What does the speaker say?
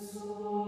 soul.